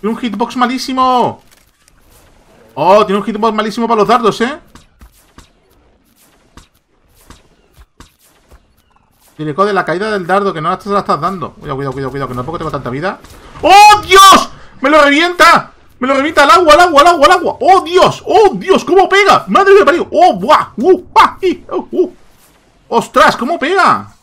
Tiene un hitbox malísimo. Oh, tiene un hitbox malísimo para los dardos, ¿eh? le de la caída del dardo, que no la, estás dando. Cuidado, cuidado, cuidado, cuidado, que no poco tengo tanta vida. ¡Oh, Dios! ¡Me lo revienta! ¡Me lo revienta al agua, al agua, al agua, al agua! ¡Oh, Dios! ¡Oh, Dios! ¿Cómo pega? ¡Madre mía, parió! ¡Oh, buah! ¡Uh! ¡Uh! ¡Uh! ¡Ostras! ¿Cómo pega?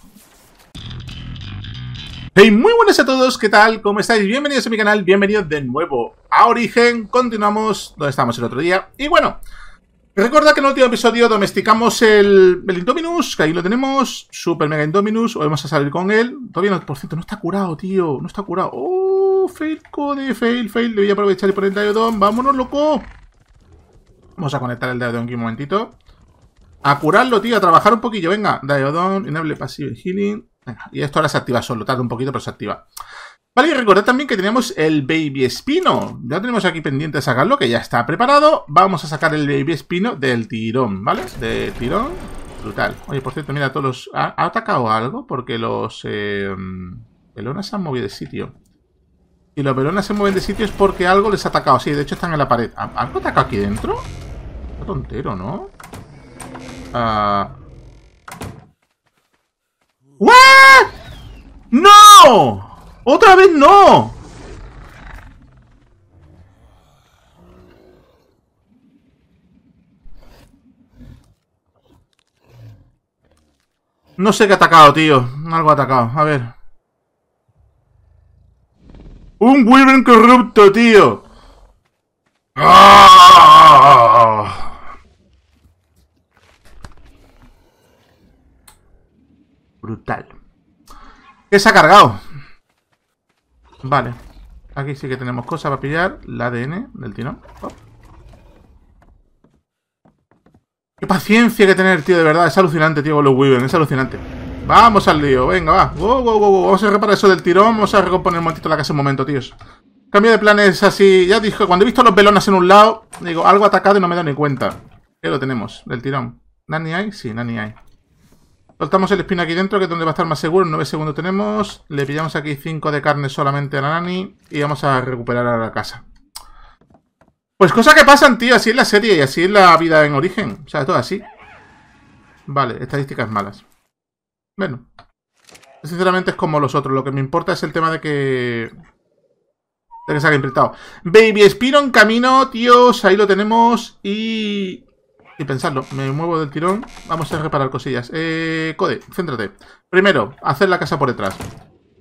Hey, muy buenas a todos, ¿qué tal? ¿Cómo estáis? Bienvenidos a mi canal, bienvenidos de nuevo a Origen. Continuamos donde estábamos el otro día. Y bueno, Recuerda que en el último episodio domesticamos el, el Indominus, que ahí lo tenemos, Super Mega Indominus, o vamos a salir con él. Todavía no, por cierto, no está curado, tío, no está curado. ¡Oh! Fail code, fail, fail. voy a aprovechar y poner el Diodon. ¡Vámonos, loco! Vamos a conectar el Diodon aquí un momentito. A curarlo, tío, a trabajar un poquillo. Venga, Diodon, Enable Passive Healing. Venga, y esto ahora se activa solo, tarda un poquito, pero se activa. Vale, y recordad también que tenemos el Baby Espino. Ya tenemos aquí pendiente de sacarlo, que ya está preparado. Vamos a sacar el Baby Espino del tirón, ¿vale? Del tirón. Brutal. Oye, por cierto, mira, todos los... ¿Ha, atacado algo? Porque los... Eh, pelonas se han movido de sitio. Y los pelonas se mueven de sitio es porque algo les ha atacado. Sí, de hecho están en la pared. ¿Algo ataca aquí dentro? Qué tontero, ¿no? Ah... ¿What? ¡No! ¡Otra vez no! No sé qué ha atacado, tío. Algo ha atacado. A ver. ¡Un Wyvern corrupto, tío! ¡Ah! Brutal. ¿Qué se ha cargado? Vale. Aquí sí que tenemos cosas para pillar. El ADN del tirón. Qué paciencia que tener, tío, de verdad. Es alucinante, tío, los Wyvern. Es alucinante. Vamos al lío, venga, va. Vamos a reparar eso del tirón. Vamos a recomponer un momentito la casa un momento, tíos. Cambio de planes así. Ya dije, cuando he visto los velonas en un lado, digo, algo atacado y no me da ni cuenta. ¿Qué lo tenemos? Del tirón. ¿Nani hay? Sí, Nani hay. Soltamos el espino aquí dentro, que es donde va a estar más seguro. En 9 segundos tenemos. Le pillamos aquí 5 de carne solamente a la nani. Y vamos a recuperar a la casa. Pues cosas que pasan, tío. Así es la serie y así es la vida en origen. O sea, todo así. Vale, estadísticas malas. Bueno. Sinceramente es como los otros. Lo que me importa es el tema de que... De que se haya implantado. Baby Espino en camino, tíos. Ahí lo tenemos. Y... Y pensarlo, me muevo del tirón. Vamos a reparar cosillas. Eh, Code, céntrate. Primero, hacer la casa por detrás.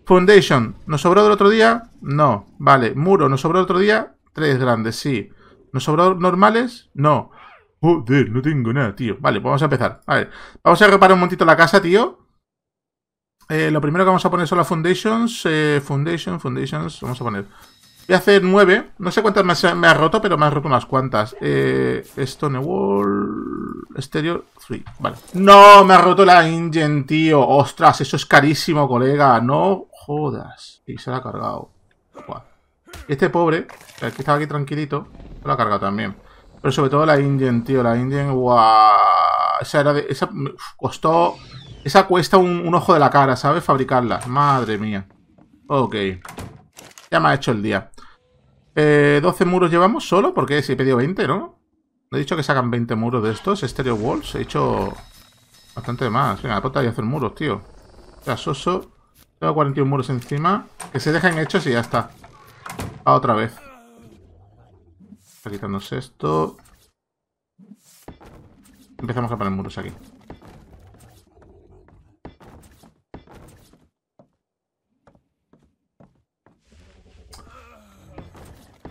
Foundation, ¿nos sobró del otro día? No. Vale, muro, ¿nos sobró del otro día? Tres grandes, sí. ¿Nos sobró normales? No. Joder, no tengo nada, tío. Vale, pues vamos a empezar. A ver, vamos a reparar un momentito la casa, tío. Eh, lo primero que vamos a poner son las foundations. Eh, foundation, foundations. Vamos a poner Voy a hacer nueve. No sé cuántas me, ha roto, pero me ha roto unas cuantas. Eh, Stone Wall... Exterior... Vale. No, me ha roto la engine, tío. Ostras, eso es carísimo, colega. No jodas. Y se la ha cargado. Este pobre, el que estaba aquí tranquilito, se lo ha cargado también. Pero sobre todo la engine, tío. La engine, guau. Esa era de... Esa costó... Esa cuesta un, un ojo de la cara, ¿sabes? Fabricarla. Madre mía. Ok. Ya me ha hecho el día. Eh, 12 muros llevamos solo, porque si he pedido 20, ¿no? he dicho que sacan 20 muros de estos, Stereo Walls. He hecho bastante más. Venga, la y hacer muros, tío. Ya, soso. Tengo 41 muros encima. Que se dejen hechos y ya está. A otra vez. Está quitándose esto. Empezamos a poner muros aquí.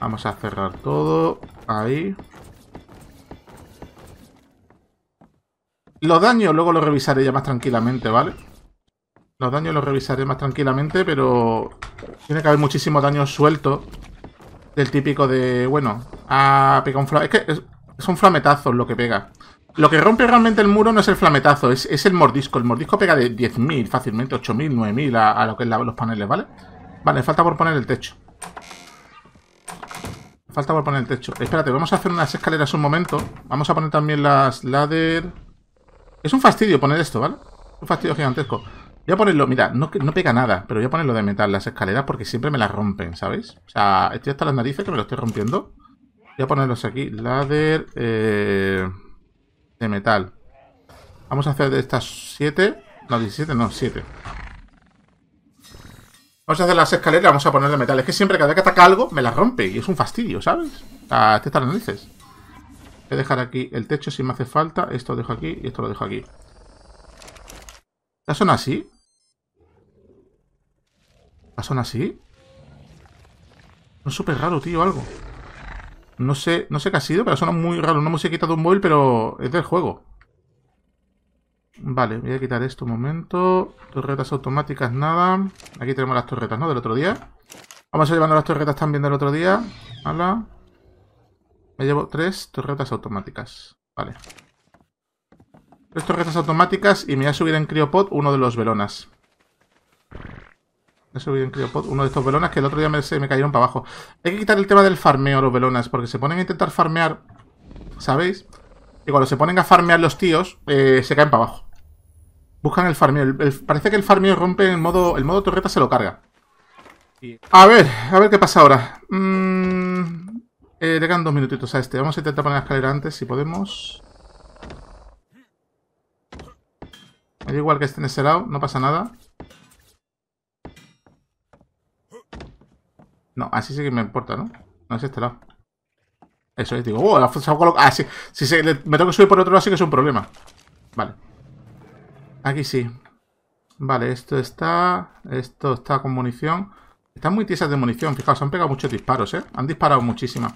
Vamos a cerrar todo. Ahí. Los daños luego los revisaré ya más tranquilamente, ¿vale? Los daños los revisaré más tranquilamente, pero... Tiene que haber muchísimo daño suelto. Del típico de... Bueno, ha pegado un flametazo. Es que son flametazos lo que pega. Lo que rompe realmente el muro no es el flametazo, es, el mordisco. El mordisco pega de 10.000 fácilmente, 8.000, 9.000 a, a lo que es los paneles, ¿vale? Vale, falta por poner el techo. Falta por poner el techo. Espérate, vamos a hacer unas escaleras un momento. Vamos a poner también las ladder. Es un fastidio poner esto, ¿vale? Un fastidio gigantesco. Voy a ponerlo, mira, no, pega nada, pero voy a ponerlo de metal las escaleras porque siempre me las rompen, ¿sabéis? O sea, estoy hasta las narices que me lo estoy rompiendo. Voy a ponerlos aquí. Ladder eh, de metal. Vamos a hacer de estas 7. No, 17, no, 7. Vamos a hacer las escaleras vamos a poner de metal. Es que siempre cada vez que ataca algo me las rompe y es un fastidio, ¿sabes? Este está las narices. Voy a dejar aquí el techo si me hace falta. Esto lo dejo aquí y esto lo dejo aquí. ¿Ya son así? ¿Ya son así? Es súper raro, tío, algo. No sé, no sé qué ha sido, pero suena muy raro. Una musiquita de un móvil, pero es del juego. Vale, voy a quitar esto un momento. Torretas automáticas, nada. Aquí tenemos las torretas, ¿no? Del otro día. Vamos a llevar las torretas también del otro día. Hala. Me llevo tres torretas automáticas. Vale. Tres torretas automáticas y me voy a subir en Criopod uno de los velonas. He subido en Criopod uno de estos velonas que el otro día me, se me cayeron para abajo. Hay que quitar el tema del farmeo a los velonas, porque se ponen a intentar farmear, ¿sabéis? Y cuando se ponen a farmear los tíos, eh, se caen para abajo. Buscan el farmeo. parece que el farmeo rompe el modo, el modo torreta, se lo carga. A ver, a ver qué pasa ahora. Mm, eh, le quedan dos minutitos a este. Vamos a intentar poner la escalera antes, si podemos. Da igual que esté en ese lado, no pasa nada. No, así sí que me importa, ¿no? No es este lado. Eso es, digo, oh, la se ha colocado. Ah, sí. Si se, me tengo que subir por otro lado, sí que es un problema. Vale. Aquí sí. Vale, esto está. Esto está con munición. Están muy tiesas de munición, fijaos, han pegado muchos disparos, ¿eh? Han disparado muchísimas.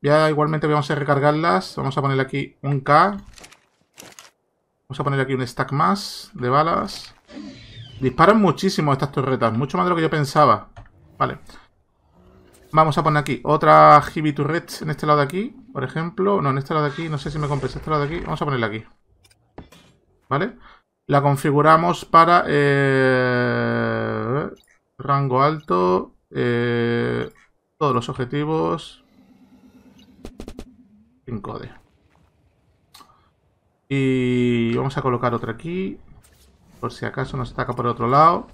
Ya igualmente vamos a recargarlas. Vamos a ponerle aquí un K. Vamos a ponerle aquí un stack más de balas. Disparan muchísimo estas torretas, mucho más de lo que yo pensaba. Vale. Vamos a poner aquí otra Hibi Turret en este lado de aquí, por ejemplo. No, en este lado de aquí, no sé si me compensa este lado de aquí. Vamos a ponerla aquí. ¿Vale? La configuramos para eh, rango alto, eh, todos los objetivos, 5D. Y vamos a colocar otra aquí, por si acaso nos ataca por otro lado.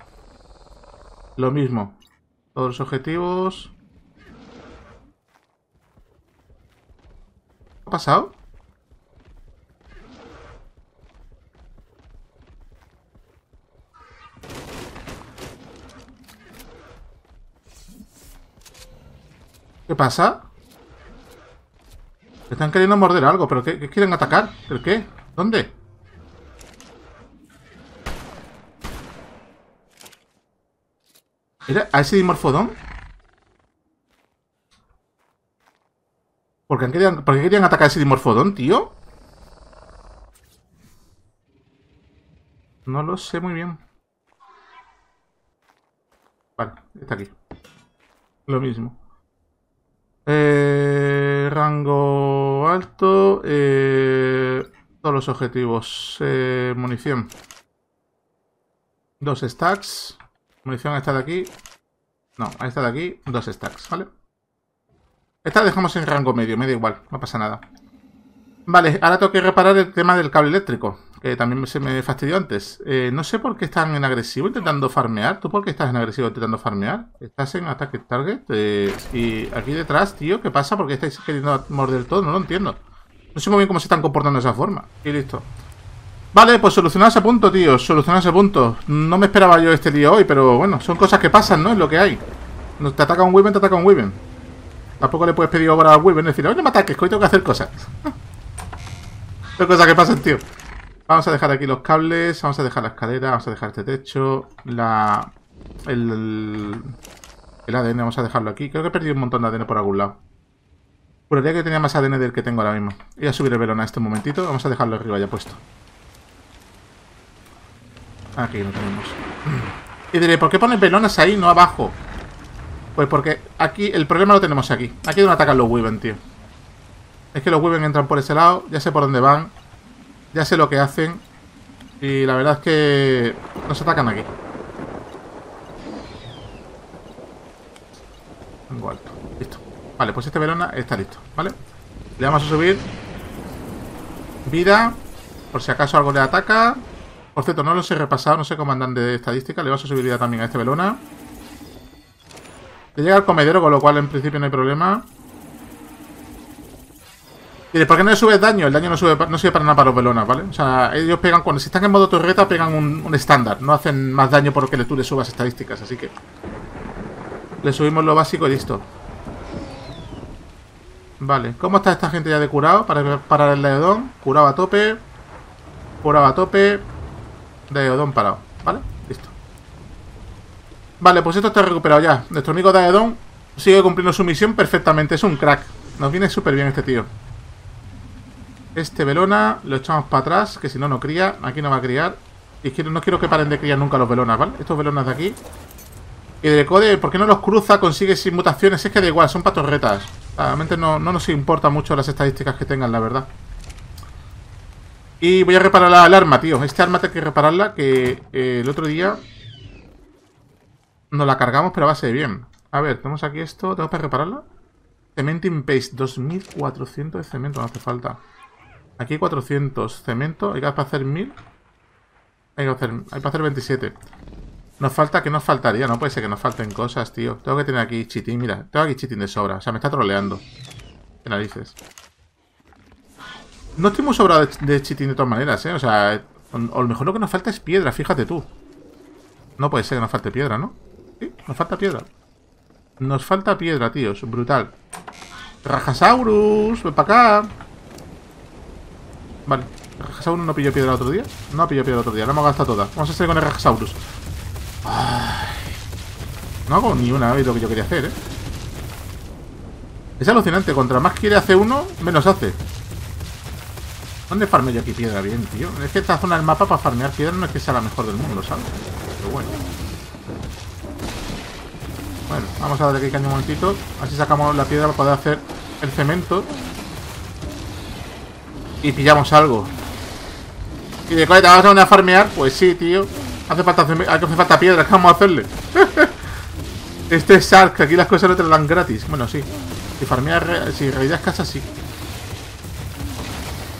Lo mismo, todos los objetivos, ha pasado? ¿Qué pasa? Están queriendo morder algo, pero ¿qué, quieren atacar? ¿Pero qué? ¿Dónde? ¿Era a ese dimorfodón? ¿Por qué querían, querían atacar ese dimorfodón, tío? No lo sé muy bien. Vale, está aquí. Lo mismo. Eh, rango alto. Eh, todos los objetivos. Eh, munición. Dos stacks. Munición esta de aquí. No, esta de aquí. Dos stacks, ¿vale? Esta la dejamos en rango medio, me da igual, no pasa nada. Vale, ahora tengo que reparar el tema del cable eléctrico, que también se me fastidió antes. Eh, no sé por qué están en agresivo intentando farmear. ¿Tú por qué estás en agresivo intentando farmear? Estás en ataque target. Eh, y aquí detrás, tío, ¿qué pasa? ¿Por qué estáis queriendo morder todo? No lo entiendo. No sé muy bien cómo se están comportando de esa forma. Y listo. Vale, pues solucionado ese punto, tío. Solucionado ese punto. No me esperaba yo este día hoy, pero bueno, son cosas que pasan, ¿no? Es lo que hay. Te ataca un Wyvern, te ataca un Wyvern. Tampoco le puedes pedir ahora a Wyvern decir, oye, no me ataques, que hoy tengo que hacer cosas. Son cosas que pasan, tío. Vamos a dejar aquí los cables, vamos a dejar la escalera, vamos a dejar este techo, la... El, el ADN vamos a dejarlo aquí. Creo que he perdido un montón de ADN por algún lado. Juraría que tenía más ADN del que tengo ahora mismo. Voy a subir el velón a este momentito. Vamos a dejarlo arriba ya puesto. Aquí lo tenemos. Y diré, ¿por qué pones velonas ahí, no abajo? Pues porque aquí, el problema lo tenemos aquí. Aquí es donde atacan los Wyvern, tío. Es que los Wyvern entran por ese lado, ya sé por dónde van. Ya sé lo que hacen. Y la verdad es que nos atacan aquí. Tengo alto. Listo. Vale, pues este Verona está listo, ¿vale? Le vamos a subir vida. Por si acaso algo le ataca. Por cierto, no los he repasado, no sé cómo andan de estadística. Le vas a subir vida también a este velona. Le llega al comedero, con lo cual en principio no hay problema. ¿Y por qué no le subes daño? El daño no, sube, no sirve para nada para los velonas, ¿vale? O sea, ellos pegan, cuando si están en modo torreta, pegan un, estándar. No hacen más daño porque tú le subas estadísticas, así que... Le subimos lo básico y listo. Vale, ¿cómo está esta gente ya de curado? Para parar el Daedon. Curado a tope. Curado a tope. Daedon parado, ¿vale? Listo. Vale, pues esto está recuperado ya. Nuestro amigo Daedon sigue cumpliendo su misión perfectamente. Es un crack. Nos viene súper bien este tío. Este velona lo echamos para atrás, que si no, no cría. Aquí no va a criar. Y quiero, no quiero que paren de criar nunca los velonas, ¿vale? Estos velonas de aquí. Y de code, ¿por qué no los cruza? Consigue sin mutaciones. Es que da igual, son patorretas. Realmente no, no nos importa mucho las estadísticas que tengan, la verdad. Y voy a reparar la, alarma, tío. Este arma hay que repararla, que eh, el otro día... Nos la cargamos, pero va a ser bien. A ver, tenemos aquí esto. ¿Tengo para repararla? Cementing Paste. 2400 de cemento, no hace falta. Aquí 400 cemento. Hay que hacer 1000. Hay que hacer, hay que hacer 27. Nos falta, que nos faltaría? No puede ser que nos falten cosas, tío. Tengo que tener aquí cheating, mira. Tengo aquí cheating de sobra. O sea, me está troleando. ¿Qué narices? No estoy muy sobrado de, de cheating de todas maneras, ¿eh? O sea, o, lo mejor lo que nos falta es piedra, fíjate tú. No puede ser que nos falte piedra, ¿no? Sí, nos falta piedra. Nos falta piedra, tíos. Brutal. Rajasaurus, ven para acá. Vale. ¿Rajasaurus no pilló piedra el otro día? No pilló piedra el otro día, la hemos gastado toda. Vamos a salir con el Rajasaurus. No hago ni una vez lo que yo quería hacer, ¿eh? Es alucinante. Contra más quiere hacer uno, menos hace. ¿Dónde farmeo yo aquí piedra bien, tío? Es que esta zona del mapa para farmear piedra no es que sea la mejor del mundo, ¿sabes? Pero bueno. Bueno, vamos a darle aquí caño un momentito. Así sacamos la piedra para poder hacer el cemento. Y pillamos algo. Y de coleta, ¿vamos a a farmear? Pues sí, tío. Hace falta, hace falta piedra, ¿qué vamos a hacerle? este es Shark, aquí las cosas no te dan gratis. Bueno, sí. Si farmear, si realidad casa, sí.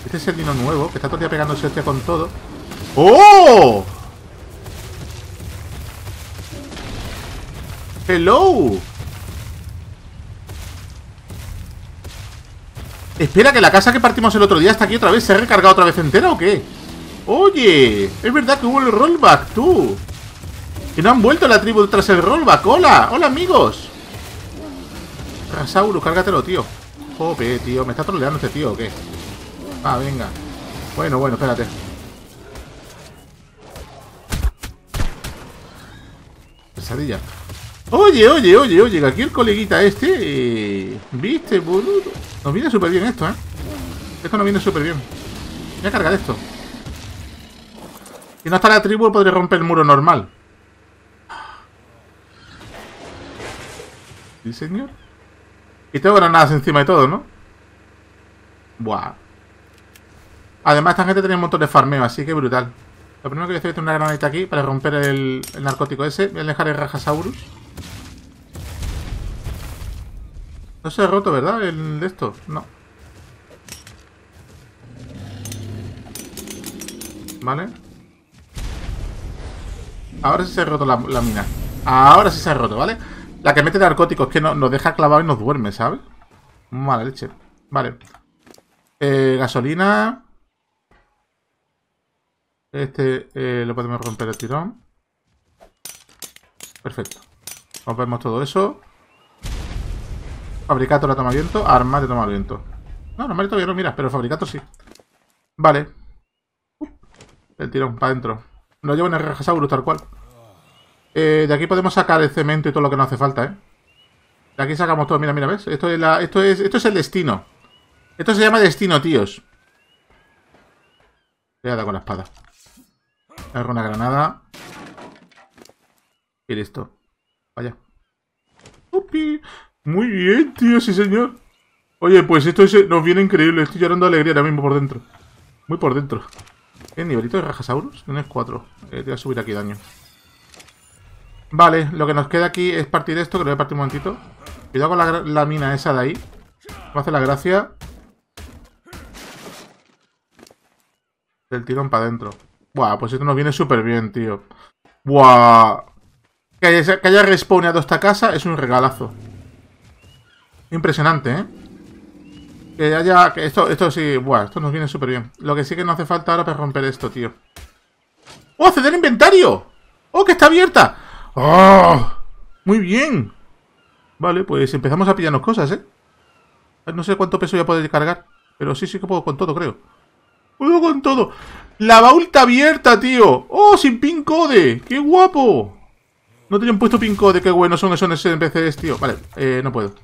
Este es el dino nuevo, que está día pegándose hostia con todo. ¡Oh! ¡Hello! Espera, que la casa que partimos el otro día está aquí otra vez. ¿Se ha recargado otra vez entera o qué? Oye, es verdad que hubo el rollback, tú. Que no han vuelto la tribu tras el rollback. Hola, hola amigos. Rasaurus, cárgatelo, tío. Jope, tío. ¿Me está troleando este tío o qué? Ah, venga. Bueno, bueno, espérate. Pesadilla. Oye, oye, oye, oye, aquí el coleguita este... Eh, ¿Viste, boludo? Nos viene súper bien esto, ¿eh? Esto nos viene súper bien. Voy a cargar esto. Si no está la tribu, podría romper el muro normal. ¿Sí, señor? Y tengo granadas encima de todo, ¿no? Buah. Además, esta gente tenía un montón de farmeo, así que brutal. Lo primero que voy a hacer es una granadita aquí para romper el, el narcótico ese. Voy a dejar el Rajasaurus. No se ha roto, ¿verdad? El de esto. No. Vale. Ahora sí se ha roto la, mina. Ahora sí se ha roto, ¿vale? La que mete narcóticos, que no, nos deja clavado y nos duerme, ¿sabes? Mala leche. Vale. Eh, gasolina. Este eh, lo podemos romper el tirón. Perfecto. Rompemos todo eso. Fabricato la toma viento. Arma de toma viento. No, arma todavía no miras, pero fabricato sí. Vale. Uh, el tirón, para adentro. Lo llevo en el Rajasaurus tal cual. Eh, de aquí podemos sacar el cemento y todo lo que no hace falta, ¿eh? De aquí sacamos todo. Mira, mira, ¿ves? Esto es, esto es, esto es el destino. Esto se llama destino, tíos. Voy a dar con la espada. Agarro una granada. Y listo. Vaya. ¡Upi! Muy bien, tío, sí señor. Oye, pues esto nos viene increíble. Estoy llorando de alegría ahora mismo por dentro. Muy por dentro. ¿Qué nivelito de Rajasaurus? Tienes 4. Eh, te voy a subir aquí daño. Vale, lo que nos queda aquí es partir esto, que lo voy a partir un momentito. Cuidado con la, la mina esa de ahí. Me hace la gracia. Del tirón para adentro. Buah, pues esto nos viene súper bien, tío. Buah. Que haya, que haya respawneado esta casa es un regalazo. Impresionante, ¿eh? Que haya... Que esto, esto sí... Buah, esto nos viene súper bien. Lo que sí que no hace falta ahora para romper esto, tío. ¡Oh, acceder inventario! ¡Oh, que está abierta! ¡Oh! Muy bien. Vale, pues empezamos a pillarnos cosas, ¿eh? No sé cuánto peso voy a poder cargar. Pero sí, sí que puedo con todo, creo. Puedo con todo. La baúlta abierta, tío. ¡Oh, sin pin code! ¡Qué guapo! No tenían puesto pin code. Qué bueno son esos NPCs, tío. Vale, eh, no puedo.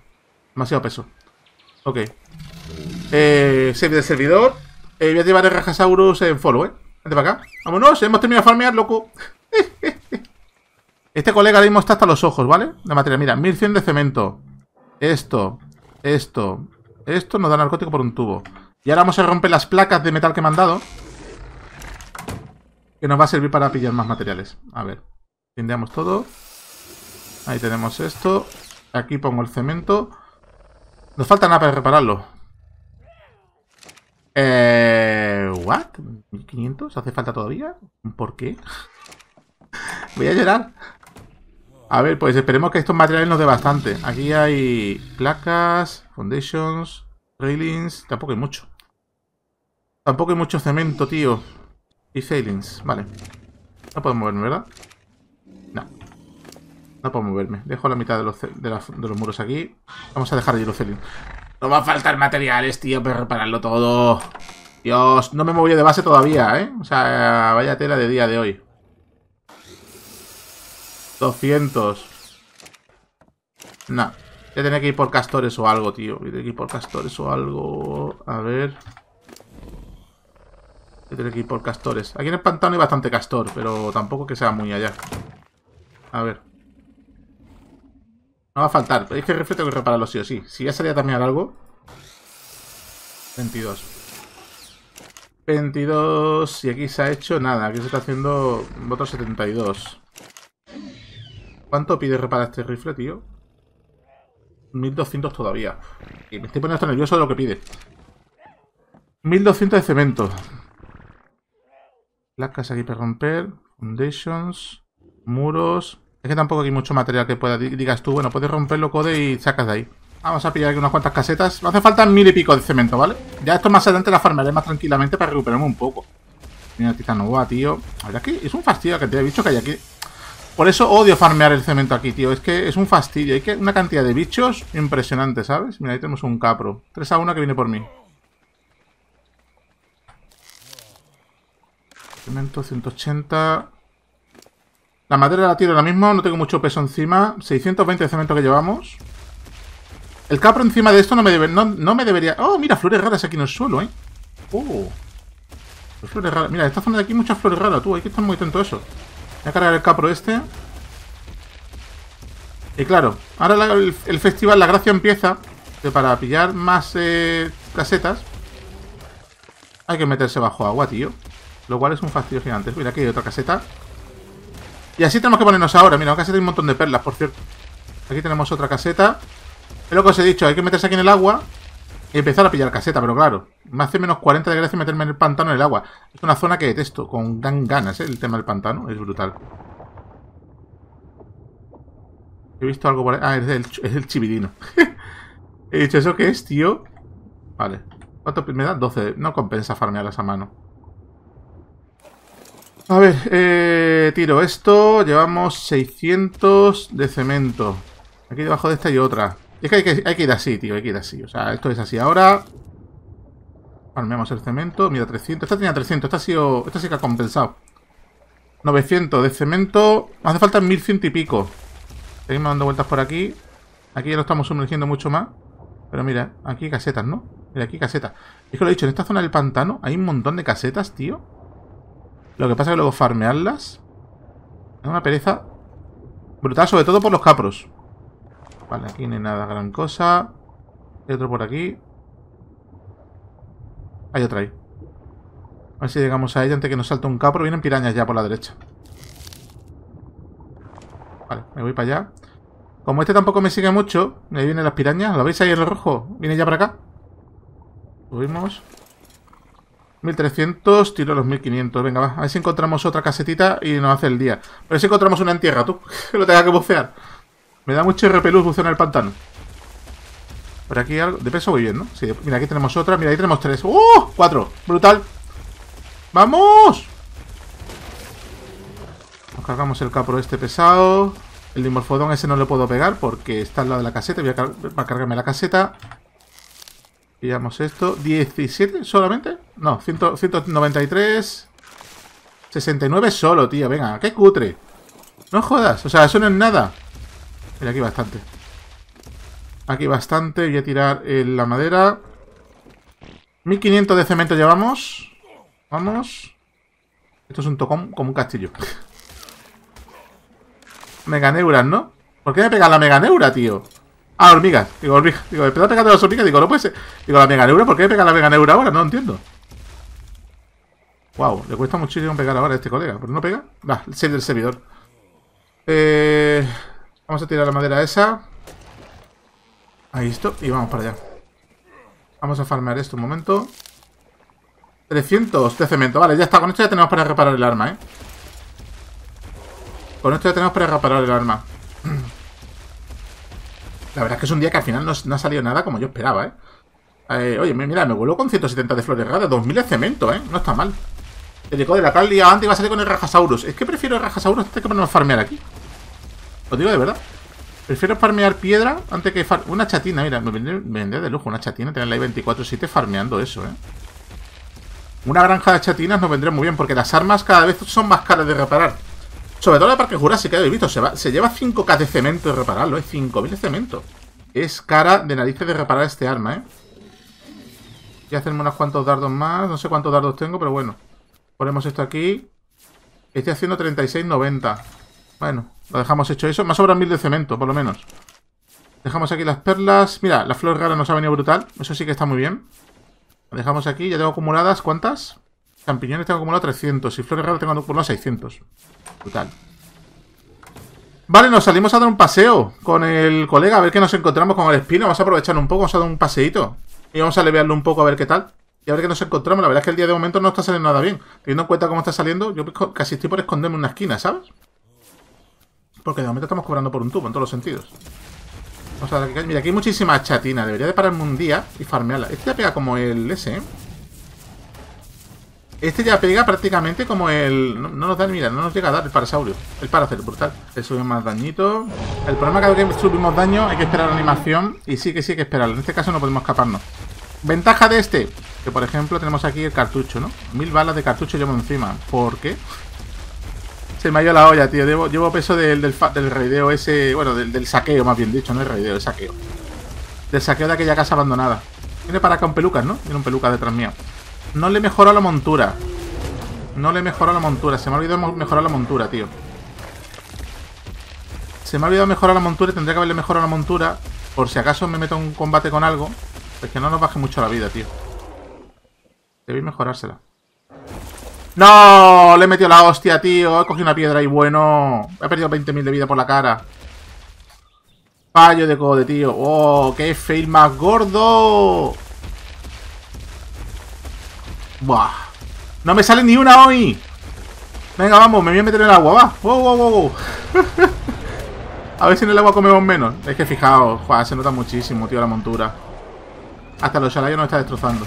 Demasiado peso. Ok. Eh, save servidor. Eh, voy a llevar el Rajasaurus en follow, ¿eh? Vente para acá. Vámonos, hemos terminado de farmear, loco. Este colega ahora mismo está hasta los ojos, ¿vale? De materia, mira, 1100 de cemento. Esto, esto, esto nos da narcótico por un tubo. Y ahora vamos a romper las placas de metal que me han dado. Que nos va a servir para pillar más materiales. A ver, Tindeamos todo. Ahí tenemos esto. Aquí pongo el cemento. Nos falta nada para repararlo. Eh... ¿What? ¿1500? ¿Hace falta todavía? ¿Por qué? Voy a llorar. A ver, pues esperemos que estos materiales nos dé bastante. Aquí hay placas, foundations, railings. Tampoco hay mucho. Tampoco hay mucho cemento, tío. Y failings, vale. No puedo moverme, ¿verdad? No. Puedo moverme. Dejo la mitad de los, de, los muros aquí. Vamos a dejar de failings. No va a faltar materiales, tío, para repararlo todo. Dios, no me moví de base todavía, ¿eh? O sea, vaya tela de día de hoy. 200. No. Voy a tener que ir por castores o algo, tío. Voy a tener que ir por castores o algo. A ver. Voy a tener que ir por castores. Aquí en el pantano hay bastante castor, pero tampoco que sea muy allá. A ver. No va a faltar. Es que el rifle tengo que repararlo sí o sí. Si ya salía también algo. 22. 22. Y aquí se ha hecho nada. Aquí se está haciendo otro 72. ¿Cuánto pide reparar este rifle, tío? 1200 todavía. Y me estoy poniendo hasta nervioso de lo que pide. 1200 de cemento. Placas aquí para romper. Foundations. Muros. Es que tampoco hay mucho material que pueda. Digas tú, bueno, puedes romperlo, code y sacas de ahí. Vamos a pillar aquí unas cuantas casetas. Me hace falta mil y pico de cemento, ¿vale? Ya esto más adelante la farmaré más tranquilamente para recuperarme un poco. Mira, titano, tío. A ver, aquí es un fastidio que te he dicho que hay aquí. Por eso odio farmear el cemento aquí, tío. Es que es un fastidio. Hay una cantidad de bichos impresionante, ¿sabes? Mira, ahí tenemos un capro. 3 a 1 que viene por mí. Cemento 180. La madera la tiro ahora mismo. No tengo mucho peso encima. 620 de cemento que llevamos. El capro encima de esto no me, debe, no, me debería... Oh, mira, flores raras aquí en el suelo, ¿eh? Oh. Flores raras. Mira, esta zona de aquí muchas flores raras, tú. Hay que estar muy atento a eso. Voy a cargar el capro este. Y claro, ahora el, festival, la gracia empieza que para pillar más eh, casetas hay que meterse bajo agua, tío. Lo cual es un fastidio gigante. Mira, aquí hay otra caseta. Y así tenemos que ponernos ahora. Mira, una caseta y un montón de perlas, por cierto. Aquí tenemos otra caseta. Es lo que os he dicho, hay que meterse aquí en el agua y empezar a pillar caseta, pero claro, me hace menos 40 de gracia meterme en el pantano en el agua. Es una zona que detesto, con gran ganas, ¿eh? el tema del pantano, es brutal. He visto algo por ahí. Ah, es el, es chividino. He dicho, ¿eso qué es, tío? Vale. ¿Cuánto me da? 12. No compensa farmearlas a mano. A ver, eh, tiro esto. Llevamos 600 de cemento. Aquí debajo de esta hay otra. Es que hay, que hay ir así, tío. Hay que ir así. O sea, esto es así. Ahora Farmeamos el cemento. Mira, 300. Esta tenía 300. Esta, ha sido, esta sí que ha compensado. 900 de cemento. Hace falta 1100 y pico. Seguimos dando vueltas por aquí. Aquí ya lo estamos sumergiendo mucho más. Pero mira, aquí hay casetas, ¿no? Mira, aquí casetas. Es que lo he dicho, en esta zona del pantano hay un montón de casetas, tío. Lo que pasa es que luego farmearlas es una pereza brutal, sobre todo por los capros. Vale, aquí no hay nada gran cosa. Hay otro por aquí. Hay otra ahí. A ver si llegamos a ella antes que nos salte un capro. Vienen pirañas ya por la derecha. Vale, me voy para allá. Como este tampoco me sigue mucho, me vienen las pirañas. ¿Lo veis ahí en el rojo? Viene ya para acá. Subimos. 1300, tiro los 1500. Venga, va. A ver si encontramos otra casetita y nos hace el día. Pero si encontramos una en tierra, tú. Que lo tenga que bucear. Me da mucho repelús bucear en el pantano. Por aquí algo. De peso voy bien, ¿no? Sí, mira, aquí tenemos otra. Mira, ahí tenemos tres. ¡Uh! Cuatro. Brutal. ¡Vamos! Nos cargamos el capro este pesado. El dimorfodón ese no le puedo pegar porque está al lado de la caseta. Voy a, cargarme la caseta. Pillamos esto. ¿17 solamente? No, 193. 69 solo, tío. Venga, qué cutre. No jodas. O sea, eso no es nada. Mira, aquí bastante. Aquí bastante. Voy a tirar la madera. 1500 de cemento llevamos. Vamos. Esto es un tocón como un castillo. Meganeuras, ¿no? ¿Por qué me pega la meganeura, tío? Ah, hormigas. Digo, hormigas. Digo, empezó a pegar las hormigas. Digo, no puede ser. Digo, la meganeura, ¿por qué pega la meganeura ahora? No entiendo. Wow, le cuesta muchísimo pegar ahora a este colega. ¿Pero no pega? Va, el del servidor. Eh, vamos a tirar la madera esa. Ahí esto. Y vamos para allá. Vamos a farmear esto un momento. 300 de cemento. Vale, ya está. Con esto ya tenemos para reparar el arma, ¿eh? Con esto ya tenemos para reparar el arma. La verdad es que es un día que al final no, ha salido nada como yo esperaba, ¿eh? ¿eh? Oye, mira, me vuelvo con 170 de flores raras, 2000 de cemento, ¿eh? No está mal. El de la tal día antes iba a salir con el Rajasaurus. Es que prefiero el Rajasaurus antes que ponerme a farmear aquí. Lo digo de verdad. Prefiero farmear piedra antes que far... Una chatina, mira, me vendría, de lujo una chatina, tenerla ahí 24-7 farmeando eso, ¿eh? Una granja de chatinas nos vendría muy bien, porque las armas cada vez son más caras de reparar. Sobre todo la Parque Jurásica, habéis visto, se, lleva 5k de cemento de repararlo, ¿eh? 5.000 de cemento. Es cara de narices de reparar este arma, ¿eh? Y hacerme unos cuantos dardos más, no sé cuántos dardos tengo, pero bueno. Ponemos esto aquí. Estoy haciendo 36.90. Bueno, lo dejamos hecho eso. Más sobran 1000 de cemento, por lo menos. Dejamos aquí las perlas. Mira, la flor rara nos ha venido brutal. Eso sí que está muy bien. Lo dejamos aquí. Ya tengo acumuladas, ¿cuántas? Champiñones tengo acumulado 300 y flores raras tengo acumulado 600. Brutal. Vale, nos salimos a dar un paseo con el colega, a ver qué nos encontramos con el espino. Vamos a aprovechar un poco, vamos a dar un paseíto. Y vamos a levearlo un poco a ver qué tal. Y a ver qué nos encontramos. La verdad es que el día de momento no está saliendo nada bien. Teniendo en cuenta cómo está saliendo, yo casi estoy por esconderme en una esquina, ¿sabes? Porque de momento estamos cobrando por un tubo en todos los sentidos. Vamos a ver, mira, aquí hay muchísima chatina. Debería de pararme un día y farmearla. Este ya pega como el S, ¿eh? Este ya pega prácticamente como el... No, nos da, mira, no nos llega a dar el parasaurio. El paracer, brutal. Le subimos más dañito. El problema es que cada que subimos daño hay que esperar la animación. Y sí que sí hay que esperarlo. En este caso no podemos escaparnos. Ventaja de este. Que por ejemplo tenemos aquí el cartucho, ¿no? Mil balas de cartucho llevo encima. ¿Por qué? Se me ha ido la olla, tío. Llevo, peso del, del, del raideo ese... Bueno, del, saqueo, más bien dicho. No el raideo, el saqueo. Del saqueo de aquella casa abandonada. Tiene para acá un pelucas, ¿no? Tiene un peluca detrás mío. No le mejoró la montura. No le mejoró la montura. Se me ha olvidado mejorar la montura, tío. Se me ha olvidado mejorar la montura tendría que haberle mejorado la montura. Por si acaso me meto en un combate con algo. Pues que no nos baje mucho la vida, tío. Debí mejorársela. ¡No! Le he metido la hostia, tío. He cogido una piedra y bueno. He perdido 20.000 de vida por la cara. Fallo de code, tío. ¡Oh! ¡Qué fail más gordo! Buah. No me sale ni una hoy. Venga, vamos, me voy a meter en el agua, va. Wow, wow, wow. a ver si en el agua comemos menos. Es que fijaos, se nota muchísimo, tío, la montura. Hasta los chalayos nos está destrozando.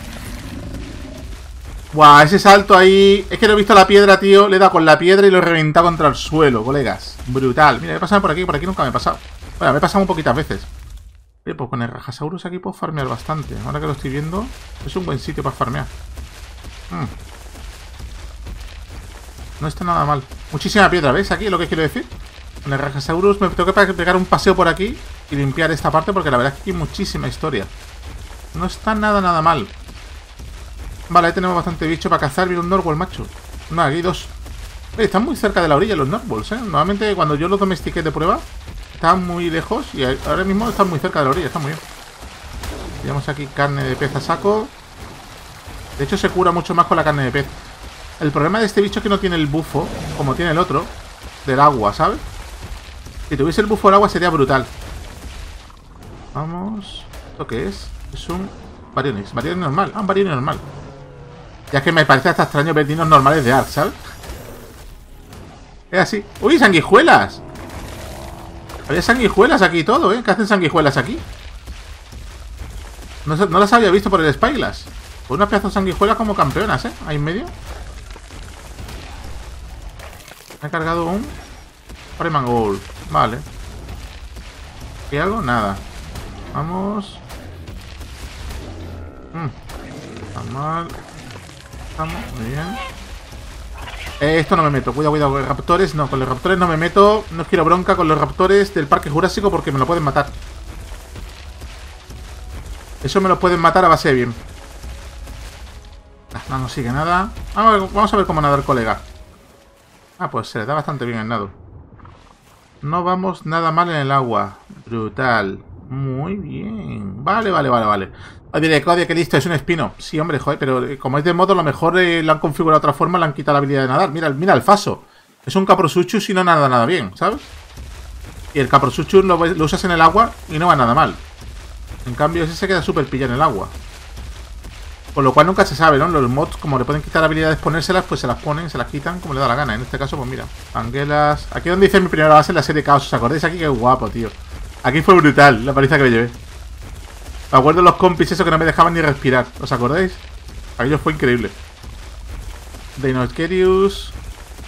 Buah, ese salto ahí... Es que no he visto la piedra, tío. Le he dado con la piedra y lo he reventado contra el suelo, colegas. Brutal. Mira, he pasado por aquí, por aquí nunca me he pasado. Bueno, me he pasado un poquitas veces. Oye, pues con el Rajasaurus aquí puedo farmear bastante. Ahora que lo estoy viendo, es un buen sitio para farmear. Hmm. No está nada mal. Muchísima piedra, ¿ves? Aquí lo que quiero decir. Con el Rajasaurus me tengo que pegar un paseo por aquí y limpiar esta parte porque la verdad es que hay muchísima historia. No está nada, nada mal. Vale, ahí tenemos bastante bicho para cazar. Mira un Norwal, macho. No, aquí dos. están muy cerca de la orilla los Norwals, ¿eh? Normalmente cuando yo los domestiqué de prueba, estaban muy lejos y ahora mismo están muy cerca de la orilla. Está muy bien. Tenemos aquí carne de pez a saco. De hecho, se cura mucho más con la carne de pez. El problema de este bicho es que no tiene el bufo, como tiene el otro, del agua, ¿sabes? Si tuviese el bufo del agua sería brutal. Vamos. ¿Esto qué es? Es un Varionis. Varionis normal. Ah, un Varionis normal. Ya que me parece hasta extraño ver dinos normales de Ark, ¿sabes? Es así. ¡Uy, sanguijuelas! Había sanguijuelas aquí y todo, ¿eh? ¿Qué hacen sanguijuelas aquí? No, las había visto por el Spyglass. Pues unas pedazos de sanguijuelas como campeonas, ¿eh? Ahí en medio. Me ha cargado un... Freeman Gold. Vale. ¿Qué algo? Nada. Vamos. Mm. Está mal. Estamos, muy bien. Eh, esto no me meto. Cuidado, cuidado. Raptores, no. Con los raptores no me meto. No quiero bronca con los raptores del Parque Jurásico porque me lo pueden matar. Eso me lo pueden matar a base de bien. Ah, no nos sigue nada. Vamos a ver cómo nada el colega. Ah, pues se le da bastante bien el nado. No vamos nada mal en el agua. Brutal. Muy bien. Vale, vale, vale, vale. Diré, Claudia, que listo, es un espino. Sí, hombre, joder, pero eh, como es de modo, lo mejor eh, lo han configurado de otra forma, le han quitado la habilidad de nadar. Mira, mira el faso. Es un caprosuchu si no nada nada bien, ¿sabes? Y el caprosuchu lo, lo usas en el agua y no va nada mal. En cambio, ese se queda súper pillado en el agua. Por lo cual nunca se sabe, ¿no? Los mods, como le pueden quitar habilidades ponérselas, pues se las ponen, se las quitan como le da la gana. En este caso, pues mira, Anguelas... Aquí donde hice mi primera base en la serie Chaos, ¿os acordáis aquí? Qué guapo, tío. Aquí fue brutal la paliza que me llevé. Me acuerdo los compis eso que no me dejaban ni respirar. ¿Os acordáis? Aquello fue increíble. Dinoskerius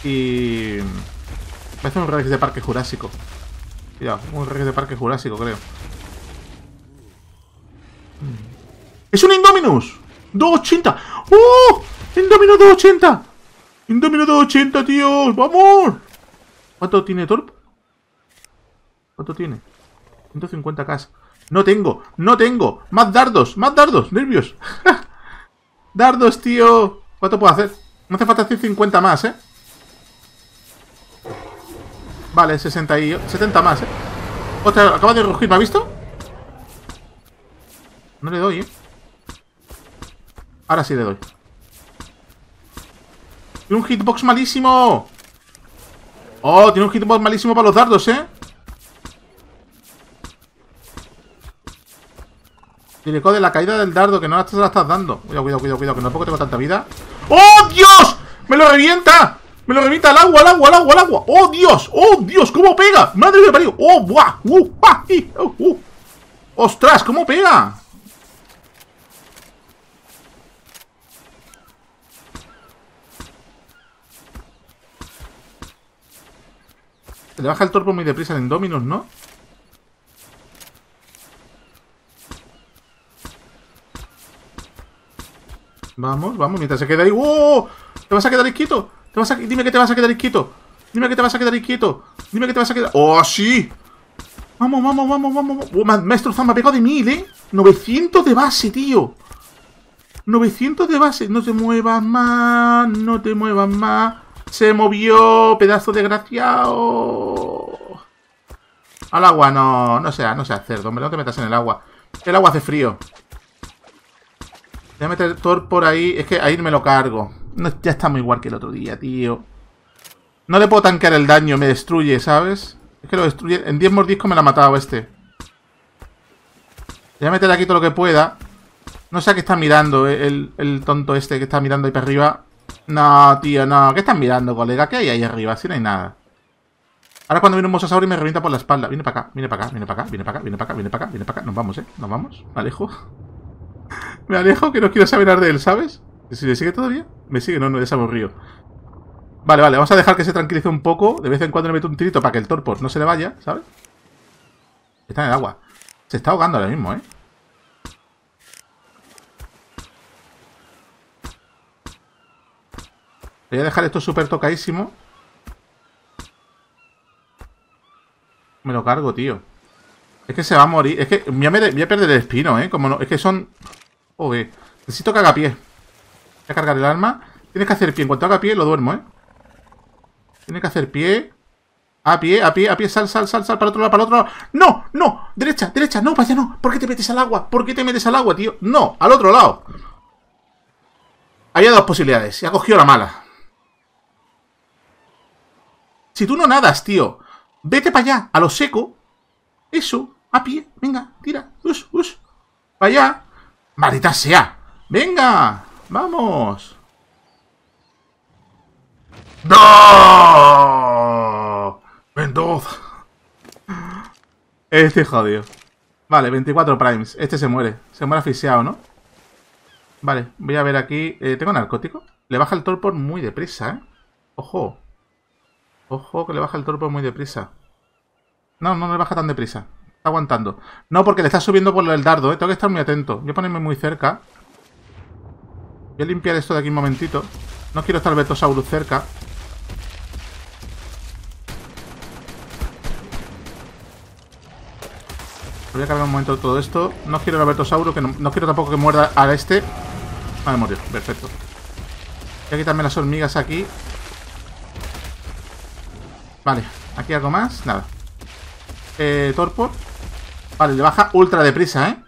y... Hace un Rex de Parque Jurásico. Cuidado, un Rex de Parque Jurásico, creo. ¡Es un Indominus! ¡280! ¡Oh! ¡Indominus 280! ¡Indominus 280, tíos! ¡Vamos! ¿Cuánto tiene Torp? ¿Cuánto tiene? 150k. No tengo, no tengo. Más dardos, más dardos. Nervios. dardos, tío. ¿Cuánto puedo hacer? No hace falta hacer 50 más, ¿eh? Vale, 60 y 70 más, ¿eh? Otra, acaba de rugir, ¿me ha visto? No le doy, ¿eh? Ahora sí le doy. Tiene un hitbox malísimo. Oh, tiene un hitbox malísimo para los dardos, ¿eh? Dile, de la caída del dardo, que no la estás dando. Cuidado, cuidado, cuidado, cuidado, que no poco tengo tanta vida. ¡Oh, Dios! ¡Me lo revienta! ¡Me lo revienta al agua, al agua, al agua, al agua! ¡Oh, Dios! ¡Oh, Dios! ¿Cómo pega? ¡Madre mía, parió! ¡Oh, buah! ¡Uh! ¡Ah! ¡Uh! ¡Uh! ¡Ostras! ¿Cómo pega? Se le baja el torpo muy deprisa en Indominus, ¿no? Vamos, vamos, mientras se queda ahí. ¡Oh! ¿Te vas a quedar quieto? ¿Te vas a... Dime que te vas a quedar quieto. Dime que te vas a quedar quieto. Dime que te vas a quedar. ¡Oh, sí! Vamos, vamos, vamos, vamos. Oh, maestro Zan me pegado de mil, ¿eh? 900 de base, tío. 900 de base. No te muevas más. No te muevas más. Se movió, pedazo desgraciado. Al agua, no. No sea, no sea cerdo, hombre. No te metas en el agua. El agua hace frío. Voy a meter Thor por ahí. Es que ahí me lo cargo. ya está muy igual que el otro día, tío. No le puedo tanquear el daño, me destruye, ¿sabes? Es que lo destruye. En 10 mordiscos me lo ha matado este. Voy a meter aquí todo lo que pueda. No sé a qué está mirando eh, el, el, tonto este que está mirando ahí para arriba. No, tío, no. ¿Qué están mirando, colega? ¿Qué hay ahí arriba? Si no hay nada. Ahora cuando viene un mosasaurio me revienta por la espalda. Viene para acá, viene para acá, viene para acá, viene para acá, viene para acá, viene para acá, viene para acá. Nos vamos, ¿eh? Nos vamos. Me alejo. Me alejo que no quiero saber nada de él, ¿sabes? Si le sigue todavía, me sigue, no, no, es aburrido. Vale, vale, vamos a dejar que se tranquilice un poco. De vez en cuando le meto un tirito para que el torpor no se le vaya, ¿sabes? Está en el agua. Se está ahogando ahora mismo, ¿eh? Voy a dejar esto súper tocadísimo. Me lo cargo, tío. Es que se va a morir. Es que voy a, voy a perder el espino, ¿eh? Como no, es que son... Joder. Necesito que haga pie. Voy a cargar el arma. Tienes que hacer pie. En cuanto haga pie, lo duermo, ¿eh? Tienes que hacer pie. A pie, a pie, a pie. Sal, sal, sal, sal. Para otro lado, para otro lado. ¡No! ¡No! Derecha, derecha. No, para allá no. ¿Por qué te metes al agua? ¿Por qué te metes al agua, tío? No, al otro lado. Había dos posibilidades. Y ha cogido la mala. Si tú no nadas, tío, vete para allá, a lo seco. Eso. A pie, venga, tira. Us, us. Para allá. Maldita sea. Venga. Vamos. ¡No! ¡Mendoza! Este jodido. Vale, 24 primes. Este se muere. Se muere asfixiado, ¿no? Vale, voy a ver aquí. Eh, ¿Tengo narcótico? Le baja el torpor muy deprisa, ¿eh? Ojo. Ojo que le baja el torpor muy deprisa. No, no le baja tan deprisa. Está aguantando. No, porque le está subiendo por el dardo, ¿eh? Tengo que estar muy atento. Voy a ponerme muy cerca. Voy a limpiar esto de aquí un momentito. No quiero estar Betosaurus cerca. Voy a cargar un momento todo esto. No quiero el Albertosauro, que no, quiero tampoco que muerda a este. Ah, me murió. Perfecto. Voy a quitarme las hormigas aquí. Vale. ¿Aquí algo más? Nada. Eh, Torpor. Vale, le baja ultra deprisa, ¿eh?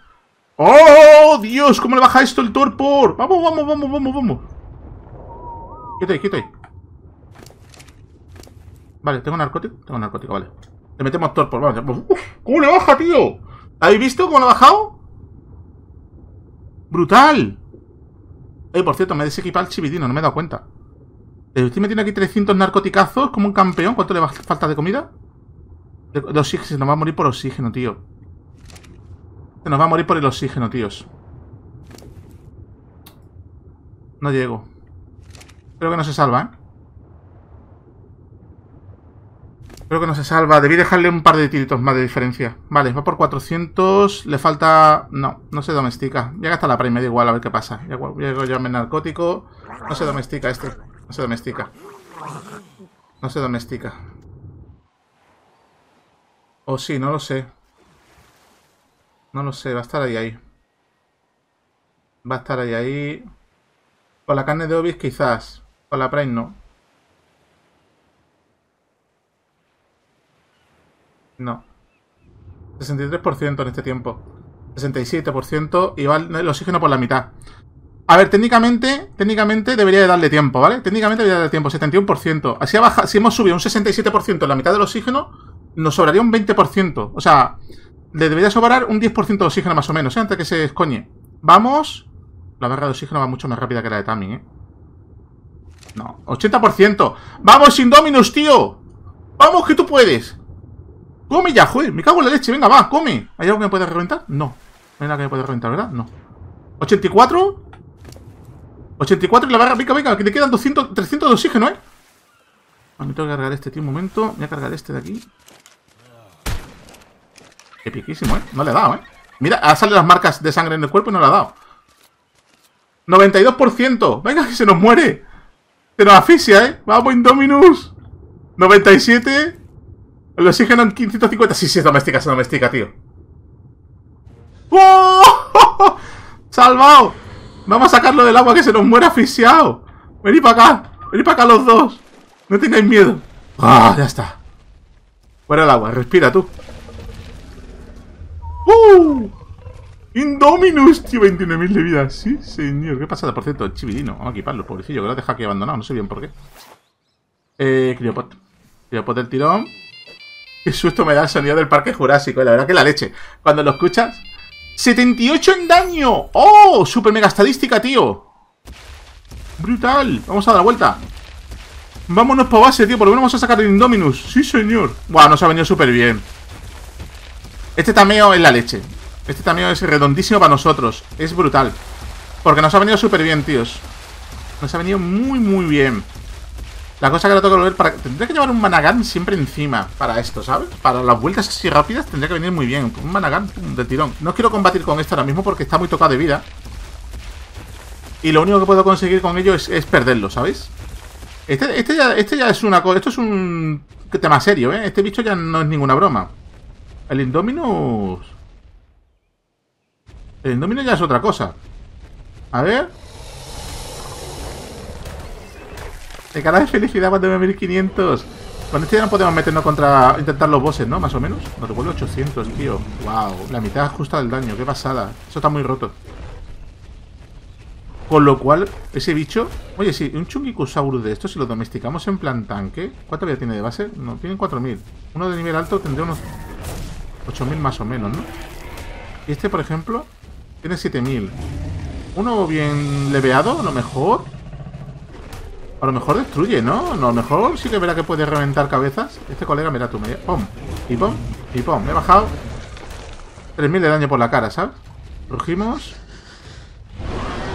¡Oh, Dios! ¿Cómo le baja esto el Torpor? ¡Vamos, vamos, vamos, vamos, vamos! Quieto ahí, quieto ahí. Vale, ¿tengo narcótico? Tengo narcótico, vale. Le metemos Torpor, vamos. Uf, ¿Cómo le baja, tío? ¿Habéis visto cómo lo ha bajado? ¡Brutal! Eh, por cierto, me he desequipado el chividino, no me he dado cuenta. Estoy metiendo aquí 300 narcoticazos como un campeón. ¿Cuánto le va falta de comida? De, oxígeno, se nos va a morir por oxígeno, tío. Se nos va a morir por el oxígeno, tíos. No llego. Creo que no se salva, ¿eh? Creo que no se salva. Debí dejarle un par de tiritos más de diferencia. Vale, va por 400. Le falta... No, no se domestica. Ya gasta la prime, da igual, a ver qué pasa. Ya llego ya me narcótico. No se domestica este. No se domestica. No se domestica. O sí, no lo sé. No lo sé, va a estar ahí, ahí. Va a estar ahí, ahí. Con la carne de Obis quizás. Con la Prime no. No. 63% en este tiempo. 67% y va el oxígeno por la mitad. A ver, técnicamente, técnicamente debería de darle tiempo, ¿vale? Técnicamente debería darle tiempo, 71%. Así baja, si hemos subido un 67% en la mitad del oxígeno, nos sobraría un 20%. O sea, le debería sobrar un 10% de oxígeno más o menos, ¿eh? Antes que se escoñe. Vamos. La barra de oxígeno va mucho más rápida que la de Tami, ¿eh? No, 80%. ¡Vamos, Indominus, tío! ¡Vamos, que tú puedes! ¡Come ya, joder! Me cago en la leche. Venga, va, come. ¿Hay algo que me puede reventar? No. No hay nada que me puede reventar, ¿verdad? No. ¿84? 84 y la barra, venga, venga, que te quedan 200, 300 de oxígeno, ¿eh? Ah, me tengo que cargar este, tío, un momento. Voy a cargar este de aquí. Epiquísimo, ¿eh? No le ha dado, ¿eh? Mira, ha salido las marcas de sangre en el cuerpo y no le ha dado. 92%. Venga, que se nos muere. Se nos asfixia, ¿eh? Vamos, Indominus. 97. El oxígeno en 550. Sí, sí, es doméstica, es doméstica, tío. ¡Oh! ¡Salvado! Vamos a sacarlo del agua que se nos muere asfixiado. Vení para acá. Vení para acá los dos. No tengáis miedo. ¡Ah! Ya está. Fuera el agua. Respira tú. ¡Uh! Indominus, tío. 29.000 de vida. Sí, señor. ¿Qué pasa? Por cierto, el chivilino. Vamos a equiparlo, pobrecillo. Que lo deja aquí abandonado. No sé bien por qué. Eh, Criopot. Criopot del tirón. Qué susto me da el sonido del parque jurásico, la verdad que la leche. Cuando lo escuchas... ¡78 en daño! ¡Oh! Super mega estadística, tío. Brutal. Vamos a dar la vuelta. Vámonos para base, tío. Por lo menos vamos a sacar el Indominus. Sí, señor. Buah, nos ha venido súper bien. Este tameo es la leche. Este tameo es redondísimo para nosotros. Es brutal. Porque nos ha venido súper bien, tíos. Nos ha venido muy, muy bien. La cosa que lo tengo que volver para... Tendría que llevar un Managan siempre encima para esto, ¿sabes? Para las vueltas así rápidas tendría que venir muy bien. Un Managan de tirón. No quiero combatir con esto ahora mismo porque está muy tocado de vida. Y lo único que puedo conseguir con ello es, perderlo, ¿sabéis? Este, este, ya, este ya es una cosa... Esto es un tema serio, ¿eh? Este bicho ya no es ninguna broma. El Indominus... El Indominus ya es otra cosa. A ver... De cara de felicidad cuando me 1500. Con este ya no podemos meternos contra... Intentar los bosses, ¿no? Más o menos. Nos devuelve 800, tío. Wow. La mitad justa del daño. Qué pasada. Eso está muy roto. Con lo cual, ese bicho... Oye, sí, un Chungikusaurus de estos, si lo domesticamos en plan tanque... ¿Cuánto vida tiene de base? No, tienen 4000. Uno de nivel alto tendría unos 8000 más o menos, ¿no? Y este, por ejemplo, tiene 7000. Uno bien leveado, a lo mejor. A lo mejor destruye, ¿no? A lo mejor sí que verá que puede reventar cabezas. Este colega, mira tú, me... ¡Pum! Y pum, y pum. Me he bajado 3.000 de daño por la cara, ¿sabes? Rugimos.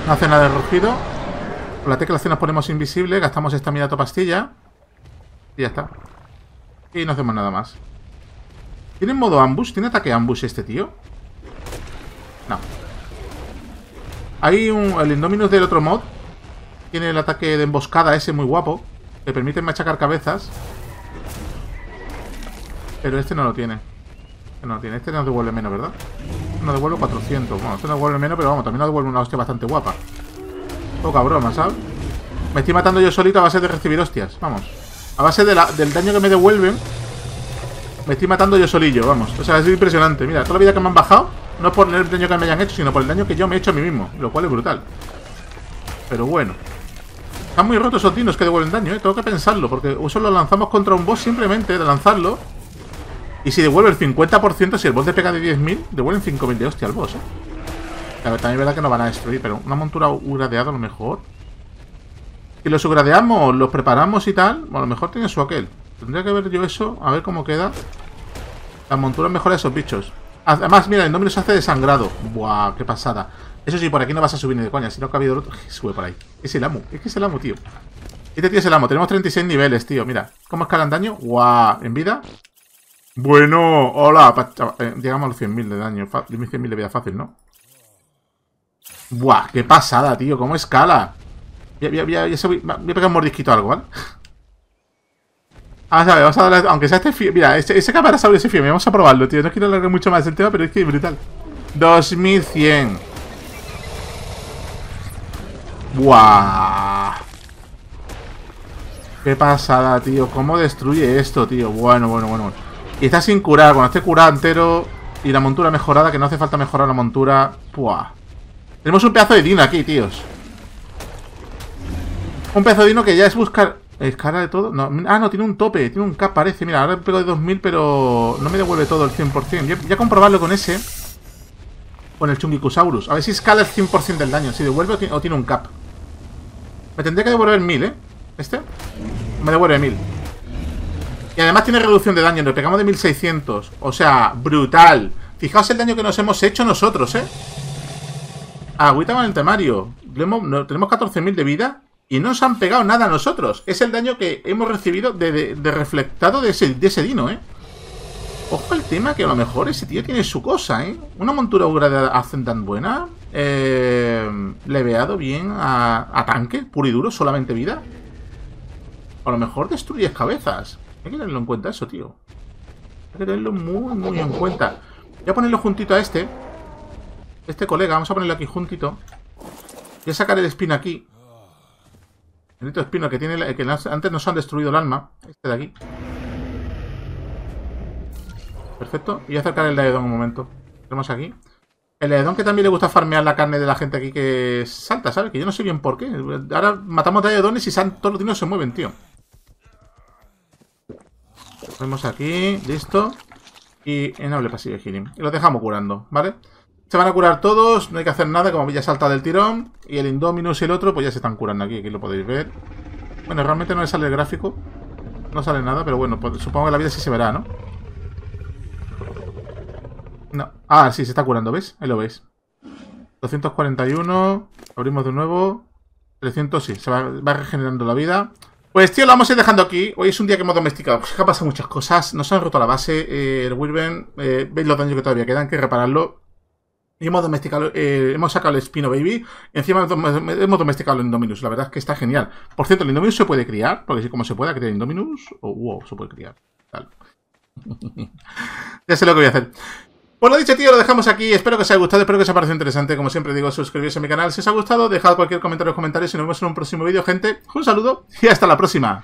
No hace nada de rugido. Con la tecla C nos ponemos invisible, gastamos esta mirato pastilla. Y ya está. Y no hacemos nada más. ¿Tiene modo ambush? ¿Tiene ataque ambush este tío? No. Hay un, el Indominus del otro mod. Tiene el ataque de emboscada ese muy guapo. Que permite machacar cabezas. Pero este no lo tiene. Este no lo tiene. Este nos devuelve menos, ¿verdad? Este nos devuelve 400. Bueno, este nos devuelve menos, pero vamos, también nos devuelve una hostia bastante guapa. Poca broma, ¿sabes? Me estoy matando yo solito a base de recibir hostias. Vamos. A base del daño que me devuelven. Me estoy matando yo solillo, vamos. O sea, es impresionante. Mira, toda la vida que me han bajado, no es por el daño que me hayan hecho, sino por el daño que yo me he hecho a mí mismo. Lo cual es brutal. Pero bueno. Están muy rotos esos dinos que devuelven daño, ¿eh? Tengo que pensarlo, porque eso lo lanzamos contra un boss simplemente de lanzarlo. Y si devuelve el 50%, si el boss le pega de 10.000, devuelven 5.000 de hostia al boss, ¿eh? Ver, también es verdad que no van a destruir, pero una montura ugradeada a lo mejor. Si los ugradeamos, los preparamos y tal, a lo mejor tiene su aquel. Tendría que ver yo eso, a ver cómo queda. Las monturas mejoran esos bichos. Además, mira, el nombre se hace desangrado. Buah, qué pasada. Eso sí, por aquí no vas a subir ni de coña. Si no ha habido otro, sube por ahí. Es el amo, es que es el amo, tío. Este tío es el amo. Tenemos 36 niveles, tío. Mira, ¿cómo escalan daño? Guau, ¿en vida? Bueno, hola. Eh, llegamos a los 100.000 de daño. 100.000 de vida fácil, ¿no? Buah, qué pasada, tío. ¿Cómo escala? Ya, ya voy, voy a pegar un mordisquito a algo, ¿vale? Vamos a ver, vamos a darle, aunque sea este Mira, este, ese camarasaurio ese fiame, vamos a probarlo, tío. No quiero alargar mucho más el tema, pero es que es brutal. 2100. Buah. Qué pasada, tío. ¿Cómo destruye esto, tío? Bueno, bueno, bueno. Y está sin curar. Cuando esté curado entero y la montura mejorada, que no hace falta mejorar la montura. Buah. Tenemos un pedazo de dino aquí, tíos. Un pedazo de dino que ya es buscar... ¿Escala de todo? No. Ah, no, tiene un tope, tiene un cap, parece. Mira, ahora pego de 2000, pero no me devuelve todo el 100%. Voy a comprobarlo con ese. Con el Chungikusaurus. A ver si escala el 100% del daño. Si devuelve o tiene un cap. Me tendría que devolver 1000, ¿eh? Este. Me devuelve 1000. Y además tiene reducción de daño. Nos pegamos de 1600. O sea, brutal. Fijaos el daño que nos hemos hecho nosotros, ¿eh? Agüita con el temario. Tenemos 14.000 de vida y no nos han pegado nada a nosotros. Es el daño que hemos recibido de, reflectado de ese, de ese dino, ¿eh? Ojo el tema que a lo mejor ese tío tiene su cosa, ¿eh? Una montura de hacen tan buena. Eh, leveado bien a, tanque, puro y duro, solamente vida. A lo mejor destruyes cabezas. Hay que tenerlo en cuenta eso, tío. Hay que tenerlo muy, muy en cuenta. Voy a ponerlo juntito a este. Este colega, vamos a ponerlo aquí juntito. Voy a sacar el espino aquí. El espino que tiene que antes nos han destruido el alma. Este de aquí. Perfecto. Y voy a acercar el Daedon un momento. Tenemos aquí. El Daedon que también le gusta farmear la carne de la gente aquí que salta, ¿sabes? Que yo no sé bien por qué. Ahora matamos Daedones y todos los dinos se mueven, tío. Vemos aquí, listo. Y enable pasivo de healing. Y lo dejamos curando, ¿vale? Se van a curar todos, no hay que hacer nada, como ya salta del tirón. Y el Indominus y el otro, pues ya se están curando aquí, aquí lo podéis ver. Bueno, realmente no le sale el gráfico. No sale nada, pero bueno, pues supongo que la vida sí se verá, ¿no? Ah, sí, se está curando, ¿ves? Ahí lo veis. 241. Abrimos de nuevo. 300, sí, se va, regenerando la vida. Pues tío, lo vamos a ir dejando aquí. Hoy es un día que hemos domesticado. Pues ha pasado muchas cosas. Nos han roto la base. Eh, el Wilben, eh, veis los daños que todavía quedan, que repararlo. Y hemos domesticado, eh, hemos sacado el Spino Baby. encima hemos domesticado el Indominus. La verdad es que está genial. Por cierto, el Indominus se puede criar. Porque si como se puede criar Indominus. O wow, se puede criar. Tal. ya sé lo que voy a hacer. Pues lo dicho, tío, lo dejamos aquí. Espero que os haya gustado, espero que os haya parecido interesante. Como siempre digo, suscribiros a mi canal si os ha gustado, dejad cualquier comentario en los comentarios y nos vemos en un próximo vídeo, gente. Un saludo y hasta la próxima.